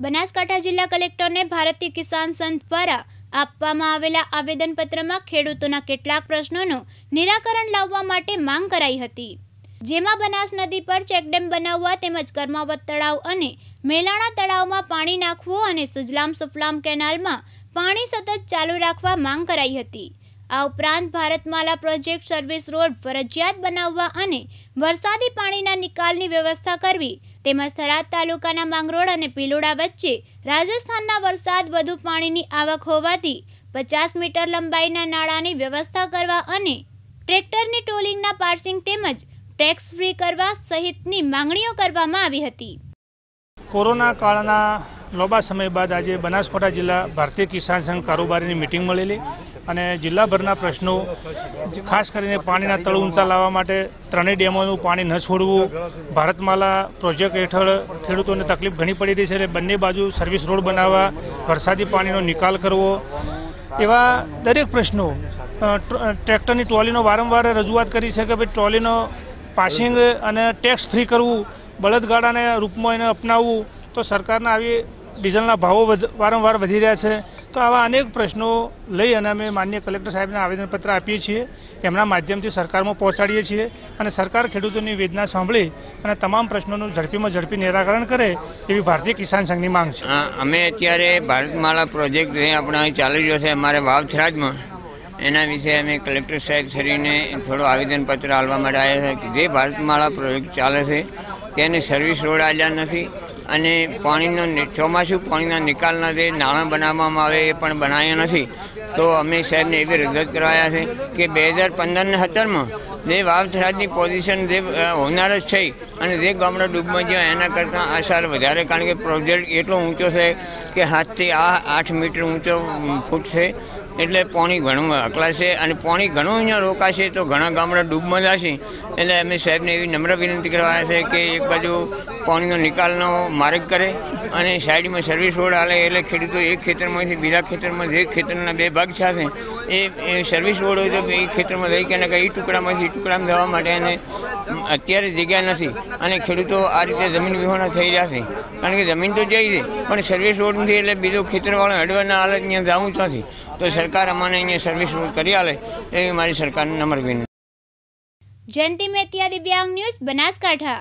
બનાસકાંઠા જિલ્લા કલેક્ટરને ભારતીય કિસાન સંઘ દ્વારા આપવામાં આવેલા આવેદનપત્રમાં ખેડૂતોના કેટલાક પ્રશ્નોનું નિરાકરણ લાવવા માટે માંગ કરાઈ હતી. જેમાં બનાસ નદી પર ચેકડેમ બનાવવા તેમજ કર્માવત તળાવ અને મેલાણા તળાવમાં પાણી નાખવું અને સુજલામ સુફલામ કેનાલમાં પાણી સતત ચાલુ રાખવા માંગ કરાઈ હતી. આ ઉપરાંત ભારતમાલા પ્રોજેક્ટ સર્વિસ રોડ ફરજિયાત બનાવવા અને વરસાદી પાણીના નિકાલની વ્યવસ્થા કરવી તેમજ થરાદ તાલુકાના માંગરોળ અને પિલોડા વચ્ચે રાજસ્થાનના વરસાદ વધુ પાણીની આવક હોવાથી પચાસ મીટર લંબાઈના નાળાની વ્યવસ્થા કરવા અને ટ્રેક્ટરની ટોલિંગના પાર્સિંગ તેમજ ટેક્સ ફ્રી કરવા સહિતની માંગણીઓ કરવામાં આવી હતી. કોરોના કાળના લાંબા સમય બાદ આજે બનાસકાંઠા જિલ્લા ભારતીય કિસાન સંઘ કારોબારીની મિટિંગ મળેલી અને જિલ્લાભરના પ્રશ્નો, ખાસ કરીને પાણીના તળ ઊંચા લાવવા માટે ત્રણેય ડેમોનું પાણી ન છોડવું, ભારતમાલા પ્રોજેક્ટ હેઠળ ખેડૂતોને તકલીફ ઘણી પડી રહી છે એટલે બંને બાજુ સર્વિસ રોડ બનાવવા, વરસાદી પાણીનો નિકાલ કરવો, એવા દરેક પ્રશ્નો ટ્રેક્ટરની ટ્રોલીનો વારંવાર રજૂઆત કરી છે કે ભાઈ ટ્રોલીનો પાસિંગ અને ટેક્સ ફ્રી કરવું, બળદગાડાને રૂપમાં એને અપનાવવું તો સરકારના આવી ડીઝલના ભાવો વારંવાર વધી રહ્યા છે. તો આવા અનેક પ્રશ્નો લઈ અને અમે માન્ય કલેક્ટર સાહેબને આવેદનપત્ર આપીએ છીએ, એમના માધ્યમથી સરકારમાં પહોંચાડીએ છીએ અને સરકાર ખેડૂતોની વેદના સાંભળી અને તમામ પ્રશ્નોનું ઝડપીમાં ઝડપી નિરાકરણ કરે એવી ભારતીય કિસાન સંઘની માંગ છે. અમે અત્યારે ભારતમાળા પ્રોજેક્ટ જે આપણે ચાલી રહ્યો છે અમારે વાવછરાજમાં, એના વિશે અમે કલેક્ટર સાહેબ શ્રીને થોડું આવેદનપત્ર આપવા માટે આવ્યા છે કે જે ભારતમાળા પ્રોજેક્ટ ચાલે છે, તેની સર્વિસ રોડ આવ્યા નથી. અને પાણીનો નિ- ચોમાસું પાણીના નિકાલના જે નાણાં બનાવવામાં આવે એ પણ બનાવ્યા નથી. તો અમે સાહેબને એવી રજૂઆત કરાયા છે કે બે હજાર પંદરને સત્તરમાં જે વાવથરાજની પોઝિશન જે હોનાર જ છે અને જે ગામડા ડૂબમાં જ્યાં એના કરતાં આ સાર વધારે, કારણ કે પ્રોજેક્ટ એટલો ઊંચો છે કે હાથથી આ આઠ મીટર ઊંચો ફૂટ છે, એટલે પાણી ઘણું અકળાશે અને પાણી ઘણું અહીંયા રોકાશે તો ઘણા ગામડા ડૂબમાં જશે. એટલે અમે સાહેબને એવી નમ્ર વિનંતી કરવા છે કે એક બાજુ પાણીનો નિકાલનો માર્ગ કરે અને સાઈડમાં સર્વિસ રોડ હાલે, એટલે ખેડૂતો એક ખેતરમાંથી બીજા ખેતરમાં જે ખેતરના બે ભાગ છે એ સર્વિસ રોડ હોય તો એ ખેતરમાં રહી કે એ ટુકડામાંથી એ ટુકડામાં જવા માટે એને અત્યારે જગ્યા નથી. અને ખેડૂતો આ રીતે જમીન વિહોણા થઈ રહ્યા છે. કારણ કે જમીન તો જઈ છે, પણ સર્વિસ રોડ નથી એટલે બીજું ખેતરવાળા હડવાના હાલત અહીંયા જવું જ નથી. તો સરકાર અમારે અહીંયા સર્વિસ રોડ કરી આલે, એવી મારી સરકારને નમ્ર વિનંતી. જયંતિ મેતિયા દિવ્યાંગ ન્યૂઝ બનાસકાંઠા.